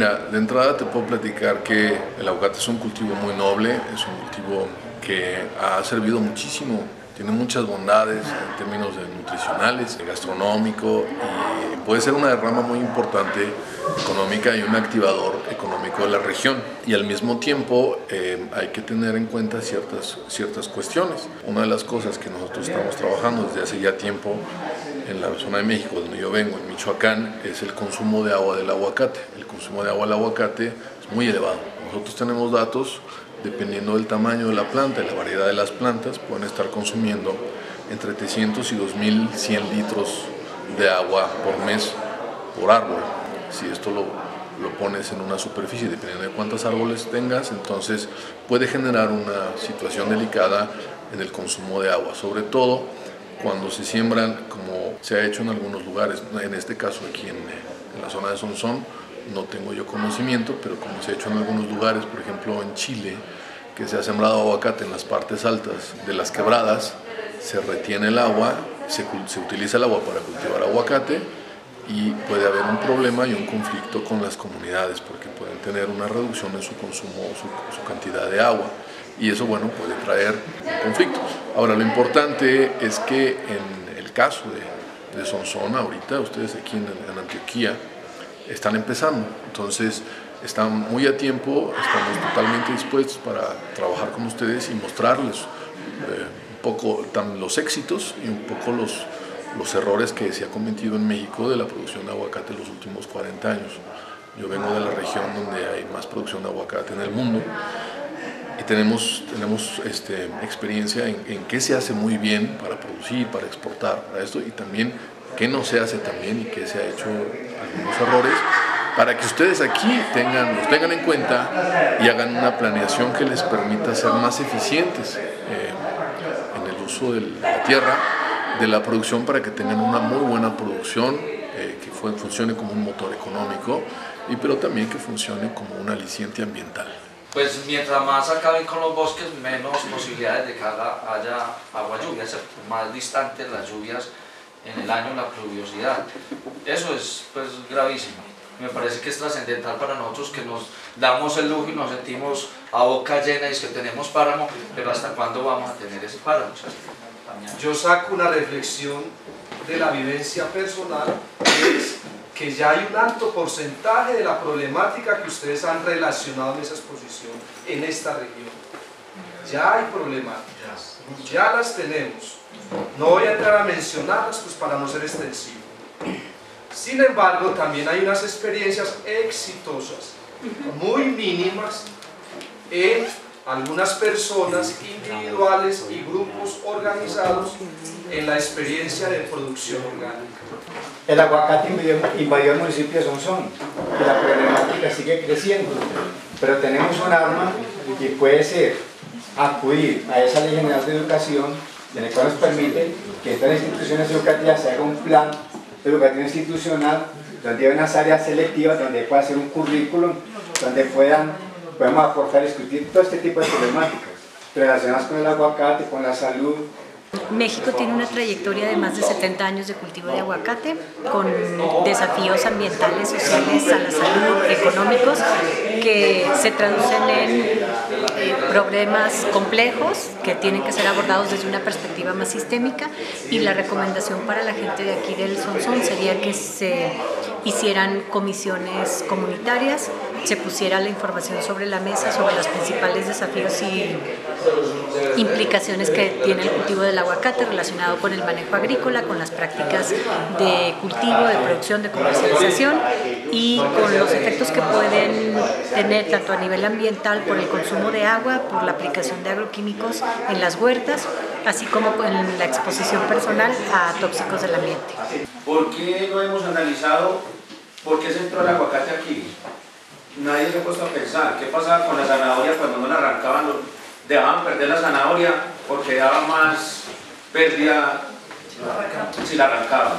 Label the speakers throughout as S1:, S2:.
S1: Mira, de entrada te puedo platicar que el aguacate es un cultivo muy noble, es un cultivo que ha servido muchísimo tiene muchas bondades en términos de nutricionales, gastronómico y puede ser una derrama muy importante económica y un activador económico de la región. Y al mismo tiempo eh, hay que tener en cuenta ciertas, ciertas cuestiones. Una de las cosas que nosotros estamos trabajando desde hace ya tiempo en la zona de México, donde yo vengo, en Michoacán, es el consumo de agua del aguacate. El consumo de agua del aguacate es muy elevado. Nosotros tenemos datos dependiendo del tamaño de la planta y la variedad de las plantas, pueden estar consumiendo entre 300 y 2100 litros de agua por mes por árbol. Si esto lo, lo pones en una superficie, dependiendo de cuántos árboles tengas, entonces puede generar una situación delicada en el consumo de agua, sobre todo cuando se siembran, como se ha hecho en algunos lugares, en este caso aquí en, la zona de Sonsón, no tengo yo conocimiento, pero como se ha hecho en algunos lugares, por ejemplo en Chile, que se ha sembrado aguacate en las partes altas de las quebradas, se retiene el agua, se utiliza el agua para cultivar aguacate y puede haber un problema y un conflicto con las comunidades porque pueden tener una reducción en su consumo, su, su cantidad de agua y eso bueno puede traer un conflicto. Ahora lo importante es que en el caso de, de Sonsón ahorita, ustedes aquí en, en Antioquía, están empezando. Entonces, están muy a tiempo, estamos totalmente dispuestos para trabajar con ustedes y mostrarles eh, un poco los éxitos y un poco los, los errores que se ha cometido en México de la producción de aguacate en los últimos 40 años. Yo vengo de la región donde hay más producción de aguacate en el mundo y tenemos, tenemos este, experiencia en, en qué se hace muy bien para producir, para exportar, para esto y también qué no se hace también y qué se ha hecho algunos errores para que ustedes aquí tengan, los tengan en cuenta y hagan una planeación que les permita ser más eficientes eh, en el uso de la tierra, de la producción, para que tengan una muy buena producción, eh, que funcione como un motor económico, y pero también que funcione como un aliciente ambiental.
S2: Pues mientras más acaben con los bosques, menos posibilidades de que haya agua lluvia, más distantes las lluvias en el año, la pluviosidad. Eso es pues gravísimo me parece que es trascendental para nosotros que nos damos el lujo y nos sentimos a boca llena y es que tenemos páramo, pero ¿hasta cuándo vamos a tener ese páramo?
S3: Yo saco una reflexión de la vivencia personal, que es que ya hay un alto porcentaje de la problemática que ustedes han relacionado en esa exposición en esta región. Ya hay problemáticas, ya las tenemos. No voy a entrar a mencionarlas pues para no ser extensivo. Sin embargo, también hay unas experiencias exitosas, muy mínimas, en algunas personas individuales y grupos organizados en la experiencia de producción orgánica.
S4: El aguacate invadió el municipio de Sonsón y la problemática sigue creciendo, pero tenemos un arma que puede ser acudir a esa ley general de educación, en el cual nos permite que las instituciones educativas se haga un plan educación institucional, donde hay unas áreas selectivas, donde pueda hacer un currículum, donde puedan, podemos aportar, discutir todo este tipo de problemáticas relacionadas con el aguacate, con la salud,
S5: México tiene una trayectoria de más de 70 años de cultivo de aguacate, con desafíos ambientales, sociales, a la salud, económicos, que se traducen en eh, problemas complejos que tienen que ser abordados desde una perspectiva más sistémica. Y la recomendación para la gente de aquí del Sonsón sería que se hicieran comisiones comunitarias, se pusiera la información sobre la mesa sobre los principales desafíos y implicaciones que tiene el cultivo del aguacate relacionado con el manejo agrícola, con las prácticas de cultivo, de producción, de comercialización y con los efectos que pueden tener tanto a nivel ambiental por el consumo de agua, por la aplicación de agroquímicos en las huertas, así como con la exposición personal a tóxicos del ambiente.
S6: ¿Por qué no hemos analizado por qué se entró el aguacate aquí? Nadie se ha puesto a pensar qué pasaba con la zanahoria cuando no la arrancaban, dejaban perder la zanahoria porque daba más pérdida si la arrancaban.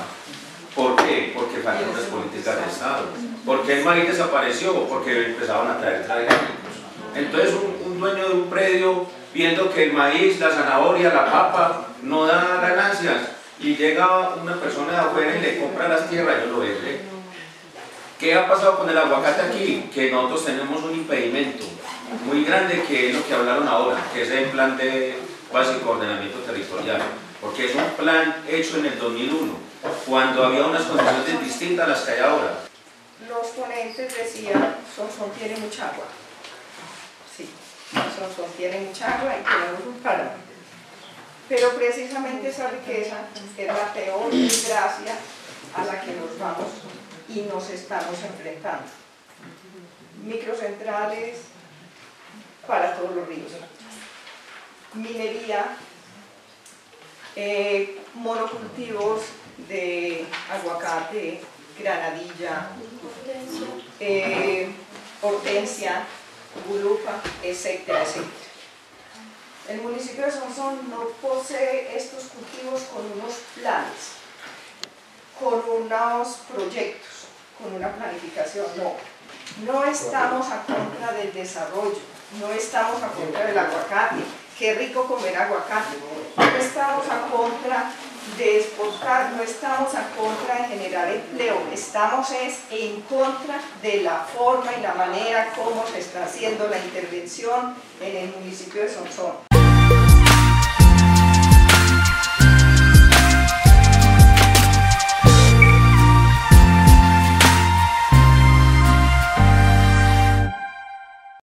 S6: ¿Por qué? Porque faltan las políticas de Estado. ¿Por qué el maíz desapareció? Porque empezaban a traer transgénicos. Entonces un, un dueño de un predio, viendo que el maíz, la zanahoria, la papa no da ganancias, y llega una persona de afuera y le compra las tierras, yo lo vende ¿Qué ha pasado con el aguacate aquí? Que nosotros tenemos un impedimento muy grande que es lo que hablaron ahora, que es el plan de básico ordenamiento territorial, porque es un plan hecho en el 2001, cuando había unas condiciones distintas a las que hay ahora.
S7: Los ponentes decían, Sonsón tiene mucha agua. Sí, Sonsón tiene mucha agua y tenemos un páramo. Pero precisamente esa riqueza es la peor desgracia a la que nos vamos y nos estamos enfrentando. Microcentrales para todos los ríos. Minería, eh, monocultivos de aguacate, granadilla, eh, hortensia, gulupa, etcétera, etcétera. El municipio de Sonsón no posee estos cultivos con unos planes, con unos proyectos, con una planificación, no. No estamos a contra del desarrollo, no estamos a contra del aguacate, qué rico comer aguacate, no estamos a contra de exportar, no estamos a contra de generar empleo, estamos es en contra de la forma y la manera como se está haciendo la intervención en el municipio de Sonsón.